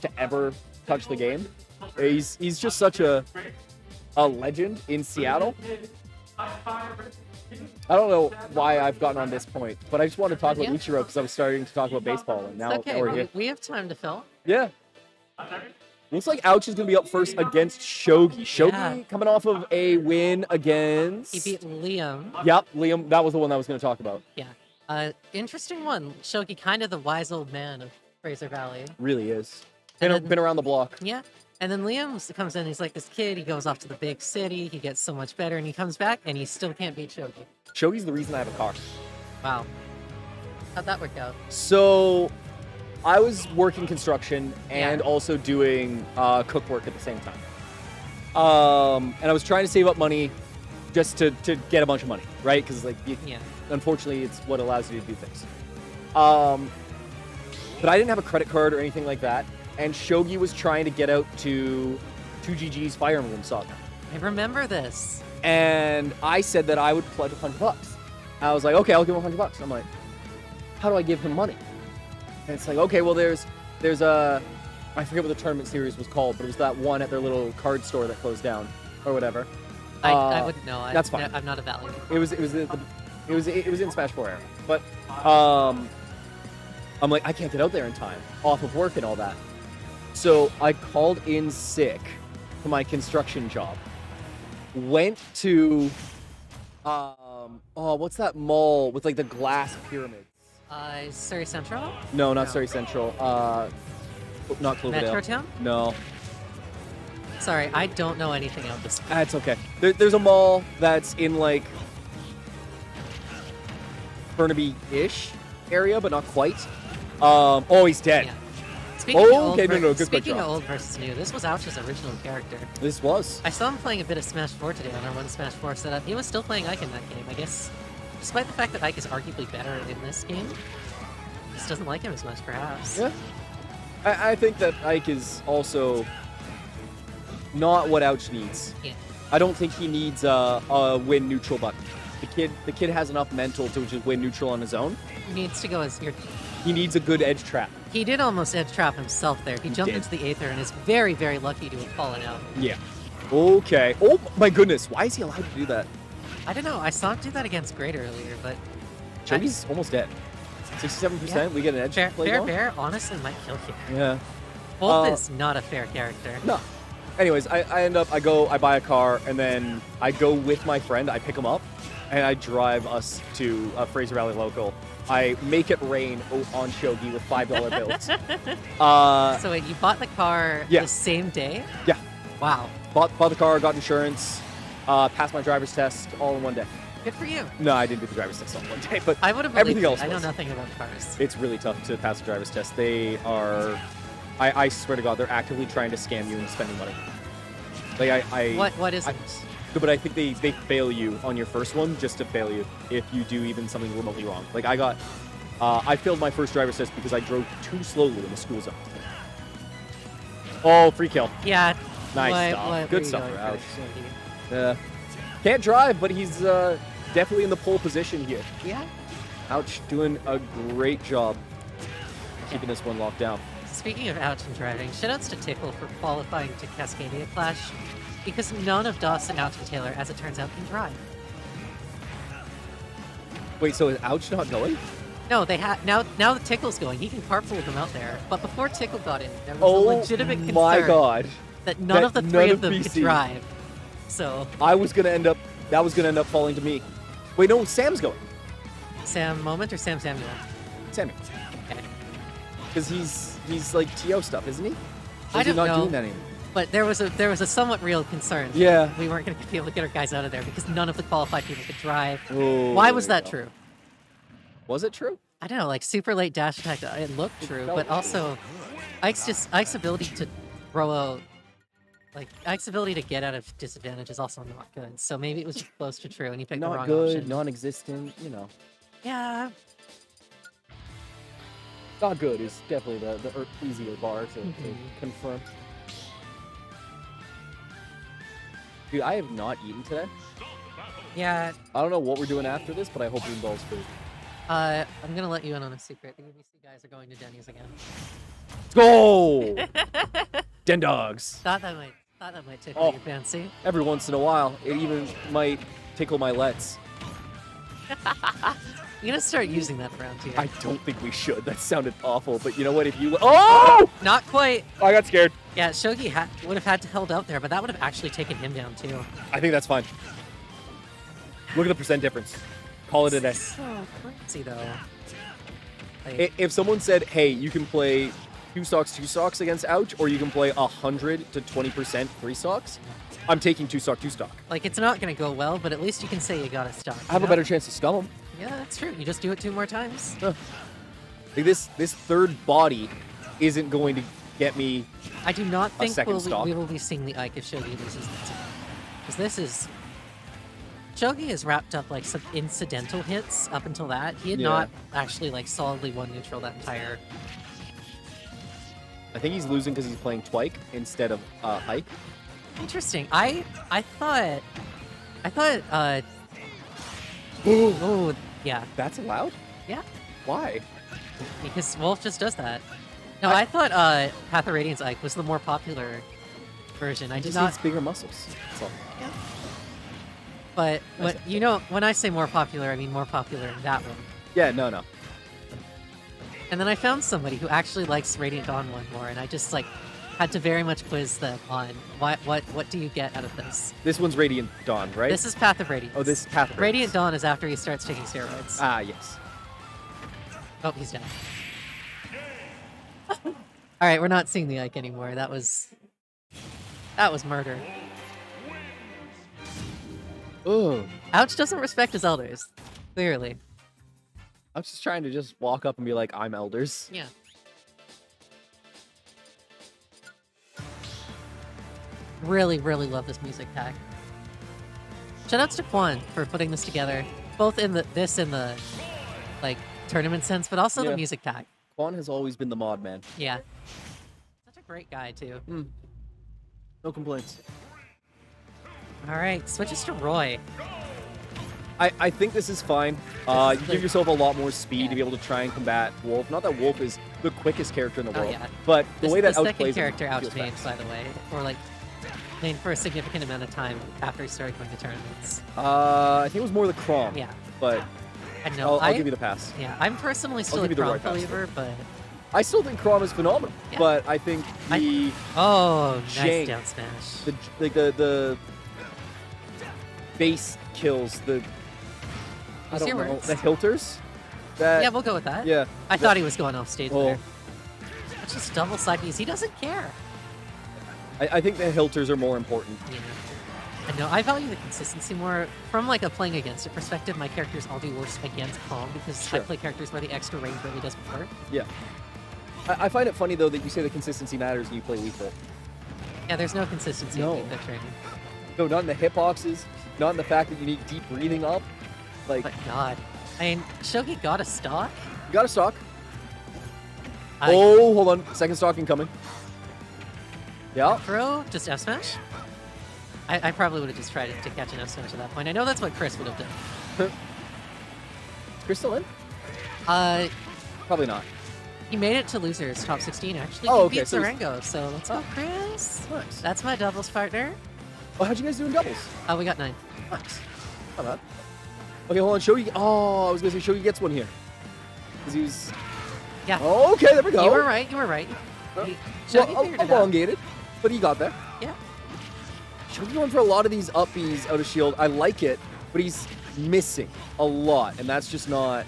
to ever touch the game. He's he's just such a a legend in Seattle. I don't know why I've gotten on this point, but I just want to talk about Yeah. Ichiro because I was starting to talk about baseball, and now, okay. now we're here. We have time to fill. Yeah. Looks like Ouch is going to be up first against Shoghi. Shoghi Yeah. coming off of a win against. He beat Liam. Yep, Liam. That was the one I was going to talk about. Yeah. Uh, interesting one. Shoghi, kind of the wise old man of Fraser Valley. Really is. Been, And then- been around the block. Yeah. And then Liam comes in. He's like this kid. He goes off to the big city. He gets so much better, and he comes back, and he still can't beat Shoghi. Shoghi's the reason I have a car. Wow. How'd that work out? So, I was working construction and Yeah. also doing uh, cook work at the same time. Um, and I was trying to save up money just to, to get a bunch of money, right? Because like, you, Yeah. unfortunately, it's what allows you to do things. Um, but I didn't have a credit card or anything like that. And Shoghi was trying to get out to 2GG's Fire Emblem Saga. I remember this. And I said that I would pledge a hundred bucks. I was like, okay, I'll give him a hundred bucks. I'm like, how do I give him money? And it's like, okay, well, there's there's a I forget what the tournament series was called, but it was that one at their little card store that closed down or whatever. I, I Uh, wouldn't know. I, that's fine. I'm not a Valley. It was it was the, the- it was it was in Smash 4 era. But um I'm like I can't get out there in time off of work and all that. So I called in sick for my construction job. Went to um oh what's that mall with like the glass pyramids? Uh, Surrey Central? No, not No. Surrey Central. Uh not Cloverdale. Metrotown? No. Sorry, I don't know anything about this. That's okay. There, there's a mall that's in like Burnaby-ish area, but not quite. Um, oh, he's dead. Yeah. Speaking Oh, of old okay, no, no, good Speaking of old versus new, this was Ouch's original character. This was. I saw him playing a bit of Smash 4 today on our one Smash 4 setup. He was still playing Ike in that game. I guess, despite the fact that Ike is arguably better in this game, just doesn't like him as much, perhaps. Yeah. I, I think that Ike is also not what Ouch needs. Yeah. I don't think he needs a, a win neutral button. The kid, the kid has enough mental to just win neutral on his own. He needs to go as your. He needs a good edge trap. He did almost edge trap himself there. He, He jumped did. into the Aether and is very, very lucky to have fallen out. Yeah. Okay. Oh my goodness. Why is he allowed to do that? I don't know. I saw him do that against Great earlier, but Shoghi's almost dead. Sixty-seven percent. We get an edge Fair, play Fair? Bear honestly might kill you. Yeah. Wolf Uh, is not a fair character. No. Anyways, I, I end up, I go, I buy a car, and then I go with my friend. I pick him up, and I drive us to uh, Fraser Valley Local. I make it rain on Shoghi with five dollar bills. Uh, So wait, you bought the car Yeah. the same day? Yeah. Wow. bought, bought the car, got insurance, uh, passed my driver's test all in one day. Good for you. No, I didn't do the driver's test all in one day, but I would have Everything else. I know was. nothing about cars. it's really tough to pass the driver's test. They are, I, I swear to God, they're actively trying to scam you into spending money. Like I, I What what is I- it? But I think they, they fail you on your first one just to fail you if you do even something remotely wrong. Like I got, uh, I failed my first driver's test because I drove too slowly in the school zone. Oh, free kill. Yeah. Nice what, stuff. What Good stuff going for for, Alex. Shoghi? Uh, can't drive, but he's uh, definitely in the pole position here. Yeah. Ouch, doing a great job keeping this one locked down. Speaking of ouch and driving, shoutouts to Tickle for qualifying to Cascadia Clash, because none of Dawson, Ouch, and Taylor, as it turns out, can drive. Wait, so is Ouch not going? No, they have now. Now the Tickle's going. He can carpool them out there. But before Tickle got in, there was Oh a legitimate concern my god. that none that of the three of of them could drive. So I was gonna end up, that was gonna end up falling to me. Wait, no, Sam's going. Sam Moment or Sam Samuel? Sammy. Okay. Because he's he's like TO stuff, isn't he? Or I is he don't not know. doing that anymore? But there was a there was a somewhat real concern. Yeah. We weren't going to be able to get our guys out of there because none of the qualified people could drive. Oh, Why was that true? Was it true? I don't know, like super late dash attack. It looked true, but also Ike's just Ike's ability to throw out, like Ike's ability to get out of disadvantage is also not good. So maybe it was just close to true, and he picked the Not wrong good, option. non-existent. You know, Yeah, not good is definitely the the er- easier bar to, to Mhm. Dude, I have not eaten today. yeah. I don't know what we're doing after this, but I hope involves food. Uh, I'm gonna let you in on a secret. The UBC guys are going to Denny's again. Let's go! Den dogs. Thought that might thought that might tickle Oh. your fancy. Every once in a while, it even might tickle my lets. You gonna start using that around here? I don't think we should. That sounded awful, but you know what? If you oh, Not quite. I got scared. Yeah, Shoghi ha- would have had to held out there, but that would have actually taken him down too. I think that's fine. Look at the percent difference. Call it a day. So crazy though. Like, If someone said, "Hey, you can play two socks, two socks against Ouch, or you can play hundred to twenty percent three socks," I'm taking two stock, two stock. like it's not gonna go well, but at least you can say you got a stock. I have you a better chance to scum them. Yeah, that's true. You just do it two more times. Like this, this third body isn't going to get me. I do not think we'll be, we will be seeing the Ike if Shoghi loses this. Because this is. Shoghi has wrapped up like some incidental hits up until that. He had Yeah. not actually like solidly won neutral that entire. I think he's losing because he's playing Twike instead of uh, Hike. Interesting. I I thought I thought uh oh yeah That's allowed? yeah Why? because Wolf just does that. No, I- I, thought uh Path of Radiance Ike was the more popular version. I did just not needs bigger muscles. That's all. but what you know when I say more popular I mean more popular in that one. Yeah, no, no. And then I found somebody who actually likes Radiant Dawn one more and I just like had to very much quiz them on what what what do you get out of this? This one's Radiant Dawn, right? This is Path of Radiance. oh, this is Path of Radiant Dawn is after he starts taking steroids. Ah, yes. Oh, he's down. All right, we're not seeing the Ike anymore. That was that was murder. Ooh. Ouch doesn't respect his elders. Clearly, I'm just trying to just walk up and be like, I'm elders. yeah. Really, really love this music pack. Shoutouts to Quan for putting this together, both in the this in the like tournament sense, but also Yeah. the music pack. Quan has always been the mod man. Yeah, such a great guy too. No complaints. All right, switches to Roy. I, I think this is fine. Uh, you This is give yourself a lot more speed Yeah. to be able to try and combat Wolf. Not that Wolf is the quickest character in the Oh, world, yeah. but the This way that the Ouch second character Ouch feels made, fast. by the way, or like made for a significant amount of time after he started going to tournaments. Uh, I think it was more the Chrom. Yeah, But I know. I'll, I'll I, give you the pass. yeah, I'm personally still a give you the Chrom right believer, but I still think Chrom is phenomenal, Yeah. but I think I- the oh, nice down smash. the like the the base kills the I don't know words. the hilters. That yeah, we'll go with that. yeah. I that- thought he was going off stage Oh. there. Just double side. He doesn't care. I, I think the hilters are more important. Yeah. I know. I value the consistency more from like a playing against it perspective. My characters all do worse against Chrom because Sure. I play characters where the extra range really doesn't work. Yeah. I, I find it funny though that you say the consistency matters and you play lethal. Yeah, there's no consistency No. in the training. No, not in the hitboxes, not in the fact that you need deep breathing up. Like But God, I mean, Shoghi got a stock. you got a stock. I oh, hold on, second stock incoming. Yeah. throw just F smash. I, I probably would have just tried to catch an F smash at that point. I know that's what Chris would have done. Is Chris still in? Uh, Probably not. he made it to losers top 16 actually. Oh, he okay, beat so he's- so let's go, Chris. Nice. That's my doubles partner. Oh, how'd you guys do in doubles? Oh, we got nine. Nice. Not bad. Okay, hold on. Shoghi. Oh, I was gonna say Shoghi gets one here. Cause he was. Yeah. Oh, okay, there we go. You were right. You were right. Oh. He- Well, Shoghi el- figured it out. elongated, but he got there. Yeah. Shoghi going for a lot of these upbees out of shield. I like it, but he's missing a lot, and that's just not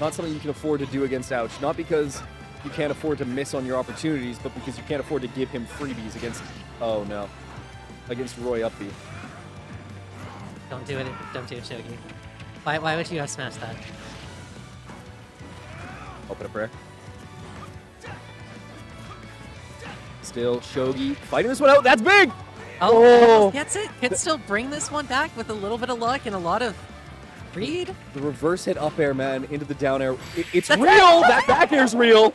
not something you can afford to do against Ouch. Not because you can't afford to miss on your opportunities, but because you can't afford to give him freebies against. Oh no, against Roy Upbeat. Don't do it. Don't do it, Shoghi. Why, why would you have smashed that? Open a prayer. Still, Shoghi fighting this one out. That's big. Oh, Oh. gets it. Could still bring this one back with a little bit of luck and a lot of read. The reverse hit up air, man, into the down air. It- it's That's- real. that back air's real.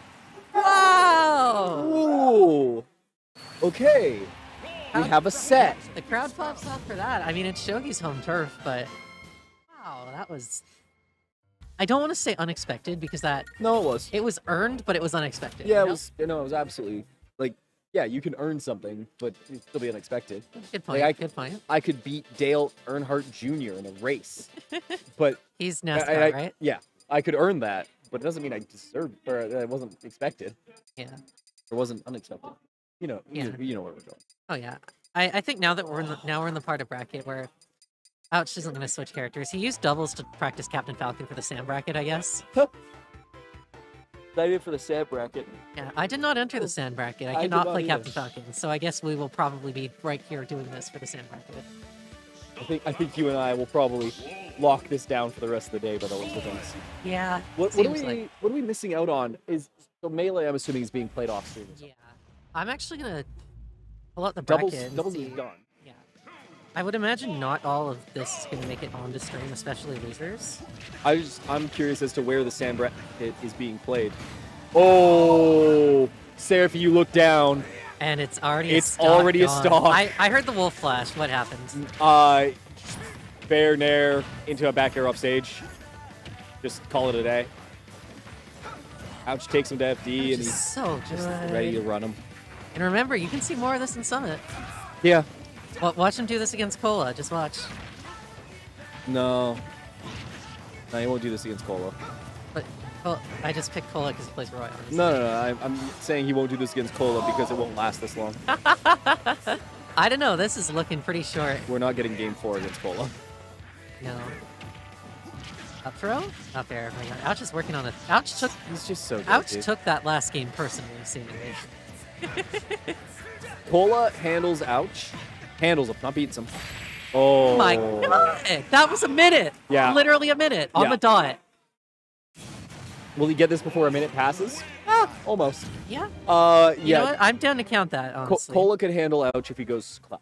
Wow! Ooh. Okay. We have a set. The crowd pops off for that. I mean, it's Shoghi's home turf, but wow, that was I don't want to say unexpected because that No, it was. it was earned, but it was unexpected. Yeah, you it know? was. You know, it was absolutely yeah, you can earn something, but it'd still be unexpected. Good point. I- good point. I could beat Dale Earnhardt Jr. in a race, but He's I- NASCAR, I- right? yeah, I could earn that, but it doesn't mean I deserved or it wasn't expected. Yeah. It wasn't unexpected. You know, you, you know where we're going. Oh yeah. I, I think now that we're in the, now we're in the part of bracket where Ouch isn't going to switch characters. He used doubles to practice Captain Falcon for the Sam bracket, I guess. It for the sand bracket. Yeah, I did not enter the Sand bracket. I I cannot not play either. Captain Falcon, so I guess we will probably be right here doing this for the Sand bracket. I think I think you and I will probably lock this down for the rest of the day by the looks of things. Yeah. What, what are we like- what are we missing out on? Is so melee? I'm assuming is being played off stream. Yeah. I'm actually gonna pull out the Doubles bracket. doubles see. is done. I would imagine not all of this is gonna make it onto stream, especially losers. I just I'm curious as to where the sand bracket is being played. Oh, Sarah, if you look down, And it's already It's a already a gone. stock. I, I heard the wolf flash. What happened? uh, fair nair into a back air off stage. Just call it a day. Ouch takes him to FD and he's so just ready to run him. And remember, you can see more of this in Summit. Yeah. Wa- Watch him do this against Cola. Just watch. No. No, he won't do this against Cola. But well, I just picked Cola because he plays Roy. honestly. No, no, no. I'm, I'm saying he won't do this against Cola because it won't last this long. I don't know. This is looking pretty short. We're not getting game four against Cola. No. Up throw? Not there. Oh my God. Ouch is working on it. Ouch took He's just so good. Ouch dude. took that last game personally, seemingly. Cola handles Ouch. Handles him, not beats him. Oh. my god! That was a minute! Yeah. Literally a minute on Yeah. the dot. Will he get this before a minute passes? Ah, almost. Yeah. Uh, You yeah. know what? I'm down to count that, honestly. Cola could handle Ouch if he goes cloud.